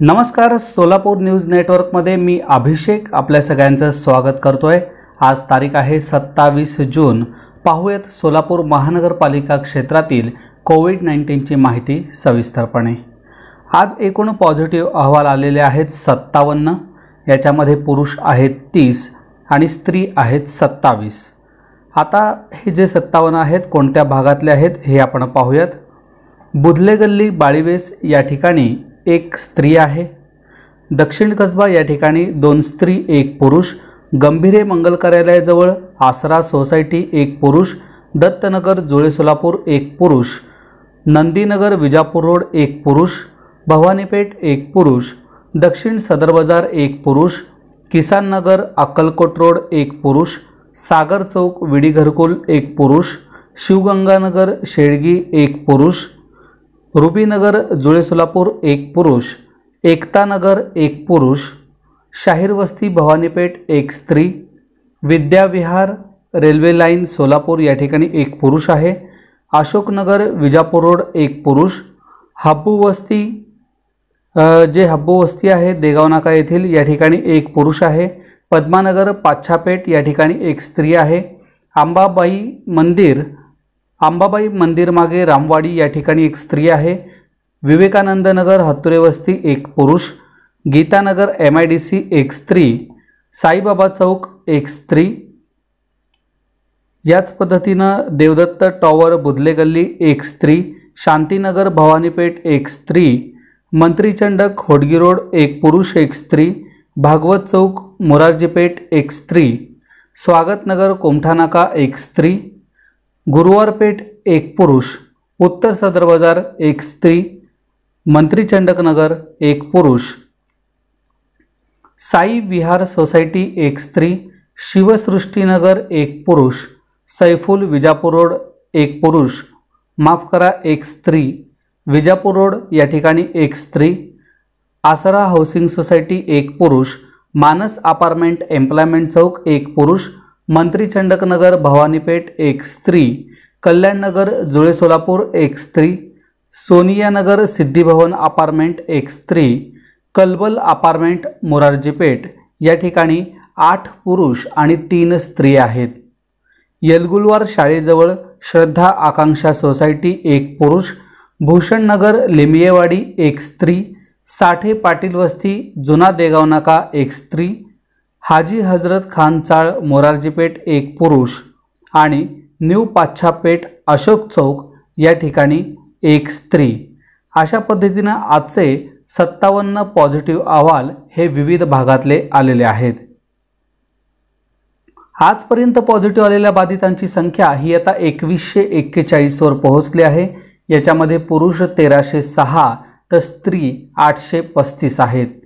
नमस्कार सोलापूर न्यूज नेटवर्कमध्ये मी अभिषेक आपल्या सगळ्यांचं स्वागत करतोय. आज तारीख आहे सत्तावीस जून. पाहूयात सोलापूर महानगरपालिका क्षेत्रातील कोविड नाईन्टीनची माहिती सविस्तरपणे. आज एकूण पॉझिटिव्ह अहवाल आलेले आहेत सत्तावन्न. याच्यामध्ये पुरुष आहेत तीस आणि स्त्री आहेत सत्तावीस. आता हे जे सत्तावन्न आहेत कोणत्या भागातले आहेत हे आपण पाहूयात. बुधले गल्ली बाळीवेस या ठिकाणी एक स्त्री आहे. दक्षिण कसबा या ठिकाणी दोन स्त्री एक पुरुष. गंभीरे मंगल कार्यालयाजवळ आसरा सोसायटी एक पुरुष. दत्तनगर जुळे सोलापूर एक पुरुष. नंदीनगर विजापूर रोड एक पुरुष. भवानीपेठ एक पुरुष. दक्षिण सदर बाजार एक पुरुष. किसान नगर अक्कलकोट रोड एक पुरुष. सागर चौक विडी घरकुल एक पुरुष. शिवगंगानगर शेळगी एक पुरुष. रुबीनगर जुळे सोलापूर एक पुरुष एकतानगर एक पुरुष शाहीर वस्ती भवानीपेठ एक स्त्री विद्याविहार रेल्वे लाईन सोलापूर या ठिकाणी एक पुरुष आहे. अशोकनगर विजापूर रोड एक पुरुष. हाब्बू वस्ती जे हब्बू वस्ती आहे देगाव नाका येथील या ठिकाणी एक पुरुष आहे. पद्मानगर पाच्छापेठ या ठिकाणी एक स्त्री आहे. आंबाबाई मंदिर अंबाबाई मंदिरमागे रामवाडी या ठिकाणी एक स्त्री आहे. विवेकानंद नगर हत्तुरे वस्ती एक पुरुष. Geetanagar M I D C एक स्त्री. साईबाबा चौक एक स्त्री. याच पद्धतीनं देवदत्त टॉवर बुधले गल्ली एक स्त्री. शांतीनगर भवानीपेठ एक स्त्री. मंत्रीचंडक होडगी रोड एक पुरुष एक स्त्री. भागवत चौक मोरारजीपेठ एक स्त्री. स्वागतनगर कोमठानाका एक स्त्री. गुरुवारपेठ एक पुरुष उत्तर सदर बाजार एक स्त्री मंत्रीचंडक नगर एक पुरुष. साई विहार सोसायटी एक स्त्री शिवसृष्टीनगर एक पुरुष सैफुल विजापूर रोड एक पुरुष. माफ करा एक स्त्री. विजापूर रोड या ठिकाणी एक स्त्री. आसरा हाऊसिंग सोसायटी एक पुरुष. मानस अपार्टमेंट एम्प्लॉयमेंट चौक एक पुरुष. मंत्री चंडकनगर भवानीपेठ एक स्त्री कल्याणनगर जुळे सोलापूर एक स्त्री सोनियानगर सिद्धिभवन अपार्टमेंट एक स्त्री कलबल अपार्टमेंट मोरारजीपेठ या ठिकाणी आठ पुरुष आणि तीन स्त्री आहेत. यलगुलवार शाळेजवळ श्रद्धा आकांक्षा सोसायटी एक पुरुष भूषणनगर लिमियेवाडी एक स्त्री साठे पाटील वस्ती जुना देगाव नाका एक स्त्री हाजी हजरत खान चाळ मोरारजीपेठ एक पुरुष आणि न्यू पाच्छापेठ अशोक चौक या ठिकाणी एक स्त्री. अशा पद्धतीनं आजचे सत्तावन्न पॉझिटिव्ह अहवाल हे विविध भागातले आलेले आहेत. आजपर्यंत पॉझिटिव्ह आलेल्या बाधितांची संख्या ही आता एकवीसशे एक्केचाळीसवर पोहोचली आहे. याच्यामध्ये पुरुष तेराशे सहा तर स्त्री आठशे पस्तीस आहेत.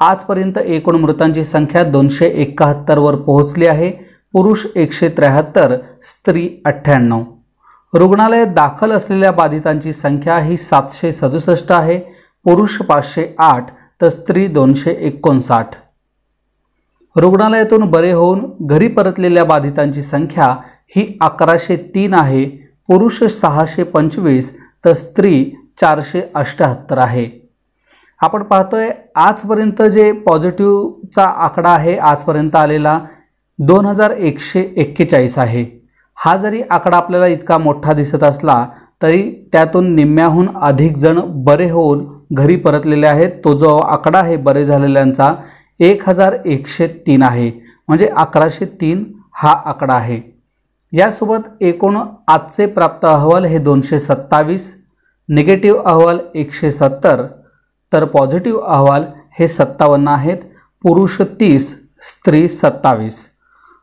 आजपर्यंत एकूण मृतांची संख्या दोनशे एकाहत्तरवर पोहोचली आहे. पुरुष एकशे त्र्याहत्तर स्त्री अठ्ठ्याण्णव. रुग्णालयात दाखल असलेल्या बाधितांची संख्या ही सातशे सदुसष्ट आहे. पुरुष पाचशे आठ तर स्त्री दोनशे एकोणसाठ. रुग्णालयातून बरे होऊन घरी परतलेल्या बाधितांची संख्या ही अकराशे तीन आहे. पुरुष सहाशे पंचवीस तर स्त्री चारशे अष्ट्याहत्तर आहे. आपण पाहतोय आजपर्यंत जे पॉझिटिव्हचा आकडा आहे आजपर्यंत आलेला दोन हजार एकशे एक्केचाळीस आहे. हा जरी आकडा आपल्याला इतका मोठा दिसत असला तरी त्यातून निम्म्याहून अधिक जण बरे होऊन घरी परतलेले आहेत. तो जो आकडा आहे बरे झालेल्यांचा एक हजार एकशे तीन आहे. म्हणजे अकराशे तीन हा आकडा आहे. यासोबत एकूण आजचे प्राप्त अहवाल हे दोनशे सत्तावीस निगेटिव्ह अहवाल एकशे सत्तर तर पॉझिटिव्ह अहवाल हे सत्तावन्न आहेत. पुरुष तीस स्त्री सत्तावीस.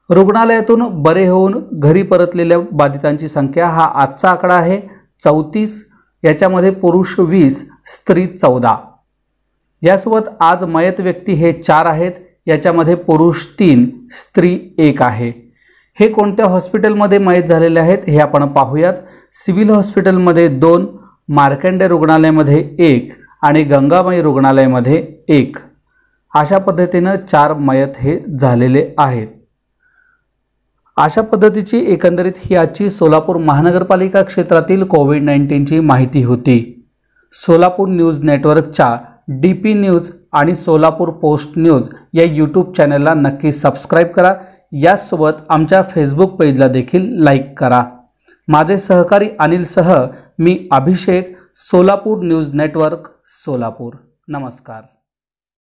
रुग्णालयातून बरे होऊन घरी परतलेल्या बाधितांची संख्या हा आजचा आकडा आहे. चौतीस याच्यामध्ये पुरुष वीस स्त्री चौदा. यासोबत आज मयत व्यक्ती हे चार आहेत. याच्यामध्ये पुरुष तीन स्त्री एक आहे. हे कोणत्या हॉस्पिटलमध्ये मयत झालेले आहेत हे आपण पाहूयात. सिव्हिल हॉस्पिटलमध्ये दोन मार्कंडे रुग्णालयामध्ये एक. आणि गंगाबाई रुग्णालयामध्ये एक. अशा पद्धतीनं चार मयत हे झालेले आहेत. अशा पद्धतीची एकंदरीत ही आजची सोलापूर महानगरपालिका क्षेत्रातील कोविड नाईन्टीनची माहिती होती. सोलापूर न्यूज नेटवर्कच्या डी पी न्यूज आणि सोलापूर पोस्ट न्यूज या यूट्यूब चॅनलला नक्की सबस्क्राईब करा. याचसोबत आमच्या फेसबुक पेजला देखील लाईक करा. माझे सहकारी अनिलसह मी अभिषेक सोलापूर न्यूज नेटवर्क सोलापूर. नमस्कार.